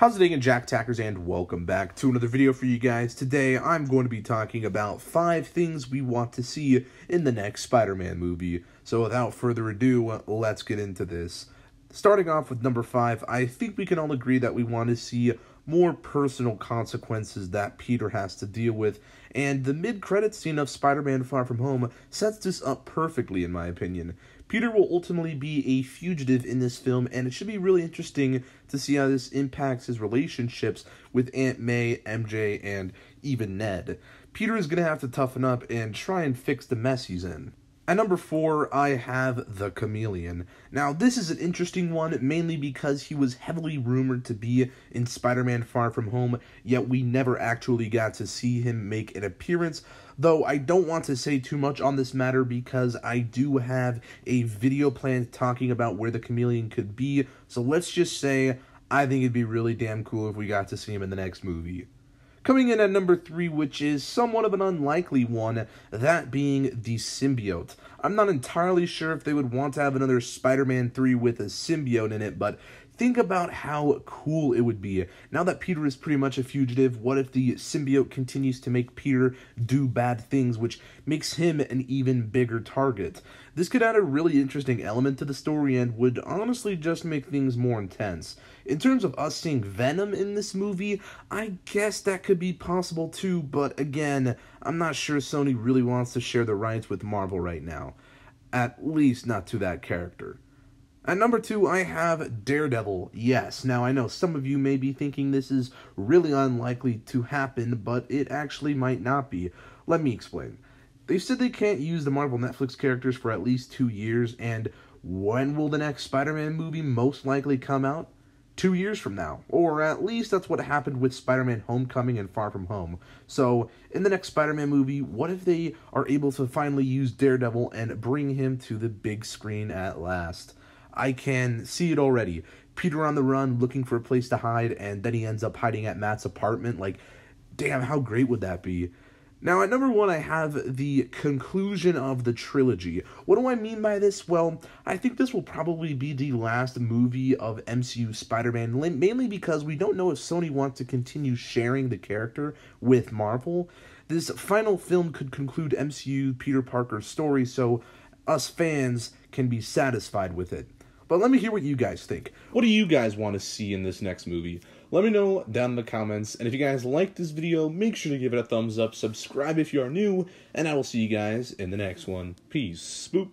How's it going, Jack Tackers, and welcome back to another video for you guys. Today, I'm going to be talking about five things we want to see in the next Spider-Man movie. So without further ado, let's get into this. Starting off with number five, I think we can all agree that we want to see more personal consequences that Peter has to deal with, and the mid-credit scene of Spider-Man Far From Home sets this up perfectly in my opinion. Peter will ultimately be a fugitive in this film, and it should be really interesting to see how this impacts his relationships with Aunt May, MJ, and even Ned. Peter is going to have to toughen up and try and fix the mess he's in. At number four, I have The Chameleon. Now, this is an interesting one, mainly because he was heavily rumored to be in Spider Man Far From Home, yet we never actually got to see him make an appearance. Though I don't want to say too much on this matter because I do have a video planned talking about where the chameleon could be, so let's just say I think it'd be really damn cool if we got to see him in the next movie. Coming in at number three, which is somewhat of an unlikely one, that being the symbiote. I'm not entirely sure if they would want to have another Spider Man 3 with a symbiote in it, but think about how cool it would be. Now that Peter is pretty much a fugitive, what if the symbiote continues to make Peter do bad things, which makes him an even bigger target? This could add a really interesting element to the story and would honestly just make things more intense. In terms of us seeing Venom in this movie, I guess that could be possible too, but again, I'm not sure Sony really wants to share the rights with Marvel right now. At least not to that character. At number two, I have Daredevil. Yes, now I know some of you may be thinking this is really unlikely to happen, but it actually might not be. Let me explain. They said they can't use the Marvel Netflix characters for at least two years, and when will the next Spider Man movie most likely come out? Two years from now. Or at least that's what happened with Spider Man Homecoming and Far From Home. So, in the next Spider Man movie, what if they are able to finally use Daredevil and bring him to the big screen at last? I can see it already. Peter on the run looking for a place to hide, and then he ends up hiding at Matt's apartment. Like, damn, how great would that be? Now, at number one, I have the conclusion of the trilogy. What do I mean by this? Well, I think this will probably be the last movie of MCU Spider Man, mainly because we don't know if Sony wants to continue sharing the character with Marvel. This final film could conclude MCU Peter Parker's story, so us fans can be satisfied with it. But let me hear what you guys think. What do you guys want to see in this next movie? Let me know down in the comments. And if you guys like this video, make sure to give it a thumbs up, subscribe if you are new, and I will see you guys in the next one. Peace. Spoop.